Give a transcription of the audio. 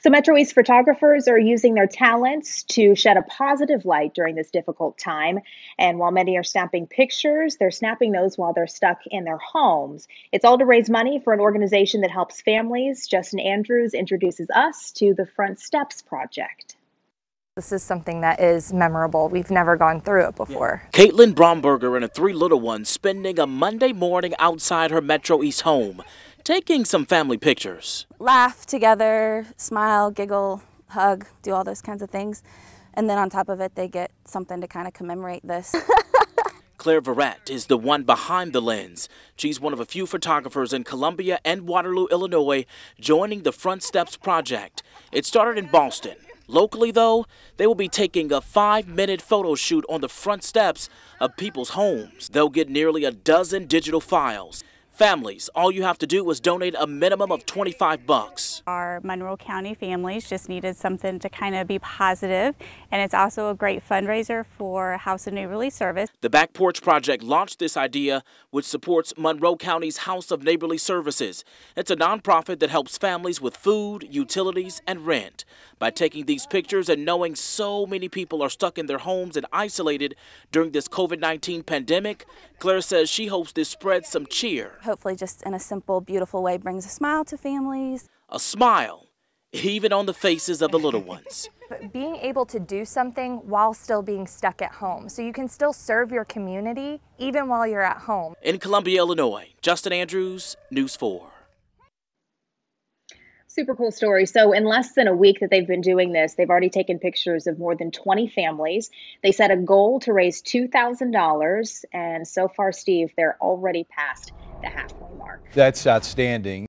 So, Metro East photographers are using their talents to shed a positive light during this difficult time. And while many are snapping pictures, they're snapping those while they're stuck in their homes. It's all to raise money for an organization that helps families. Justin Andrews introduces us to the Front Steps Project. This is something that is memorable. We've never gone through it before. Yeah. Caitlin Bromberger and her three little ones spending a Monday morning outside her Metro East home taking some family pictures. Laugh together, smile, giggle, hug, do all those kinds of things. And then on top of it, they get something to kind of commemorate this. Claire Verrett is the one behind the lens. She's one of a few photographers in Columbia and Waterloo, Illinois, joining the Front Steps Project. It started in Boston. Locally, though, they will be taking a five minute photo shoot on the front steps of people's homes. They'll get nearly a dozen digital files. Families, all you have to do is donate a minimum of 25 bucks. Our Monroe County families just needed something to kind of be positive, and it's also a great fundraiser for House of Neighborly Service. The Back Porch Project launched this idea, which supports Monroe County's House of Neighborly Services. It's a nonprofit that helps families with food, utilities, and rent. By taking these pictures and knowing so many people are stuck in their homes and isolated during this COVID 19 pandemic, Claire says she hopes this spreads some cheer hopefully just in a simple, beautiful way brings a smile to families. A smile, even on the faces of the little ones. being able to do something while still being stuck at home. So you can still serve your community even while you're at home. In Columbia, Illinois, Justin Andrews, News 4. Super cool story. So, in less than a week that they've been doing this, they've already taken pictures of more than 20 families. They set a goal to raise $2,000, and so far, Steve, they're already past the halfway mark. That's outstanding.